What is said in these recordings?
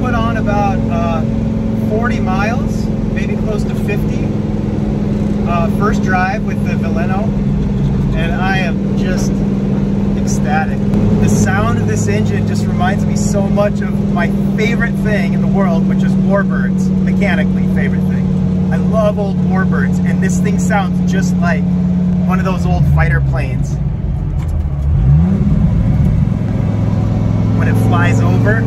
put on about uh, 40 miles, maybe close to 50. Uh, first drive with the Veleno, and I am just ecstatic. The sound of this engine just reminds me so much of my favorite thing in the world, which is warbirds, mechanically favorite thing. I love old warbirds, and this thing sounds just like one of those old fighter planes. When it flies over,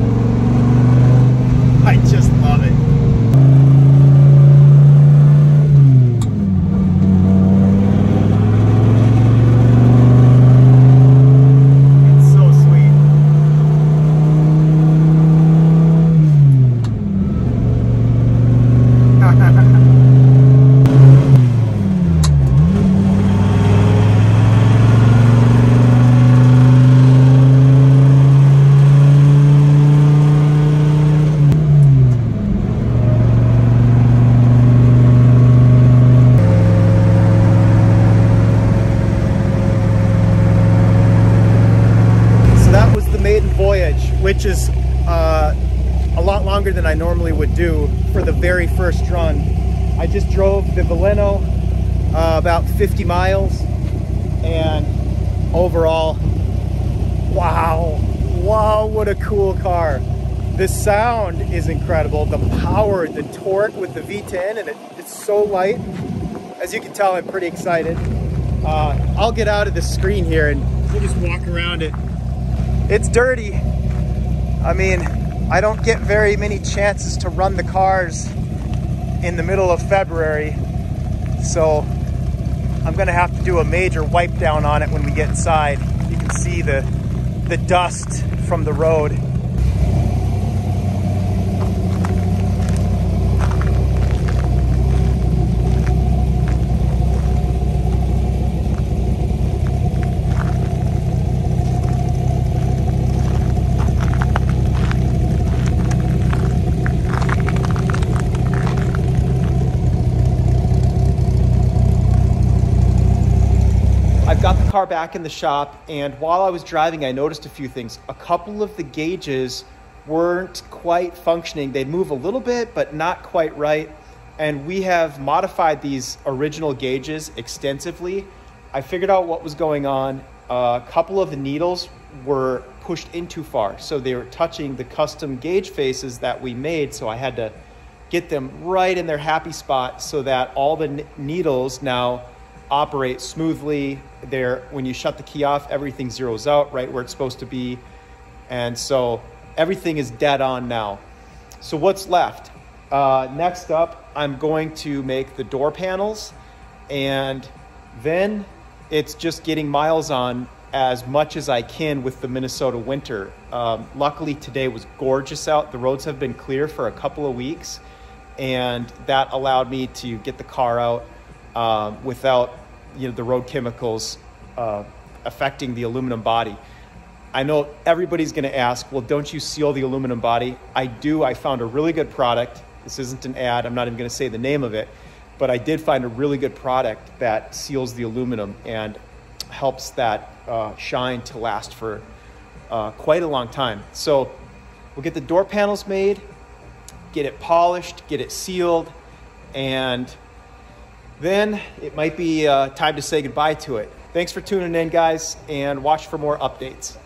voyage, which is uh, a lot longer than I normally would do for the very first run. I just drove the Veleno uh, about 50 miles and overall, wow, wow, what a cool car. The sound is incredible. The power, the torque with the V10 and it, it's so light. As you can tell, I'm pretty excited. Uh, I'll get out of the screen here and we'll just walk around it it's dirty. I mean, I don't get very many chances to run the cars in the middle of February. So I'm gonna have to do a major wipe down on it when we get inside. You can see the, the dust from the road. Got the car back in the shop, and while I was driving, I noticed a few things. A couple of the gauges weren't quite functioning. They'd move a little bit, but not quite right. And we have modified these original gauges extensively. I figured out what was going on. a couple of the needles were pushed in too far, so they were touching the custom gauge faces that we made. So I had to get them right in their happy spot so that all the needles now operate smoothly. There, when you shut the key off, everything zeroes out right where it's supposed to be, and so everything is dead on now. So what's left? Uh, next up, I'm going to make the door panels, and then it's just getting miles on as much as I can with the Minnesota winter. Um, luckily, today was gorgeous out. The roads have been clear for a couple of weeks, and that allowed me to get the car out um, without you know the road chemicals uh, affecting the aluminum body. I know everybody's going to ask, well, don't you seal the aluminum body? I do. I found a really good product. This isn't an ad. I'm not even going to say the name of it, but I did find a really good product that seals the aluminum and helps that uh, shine to last for uh, quite a long time. So we'll get the door panels made, get it polished, get it sealed, and then it might be uh, time to say goodbye to it. Thanks for tuning in, guys, and watch for more updates.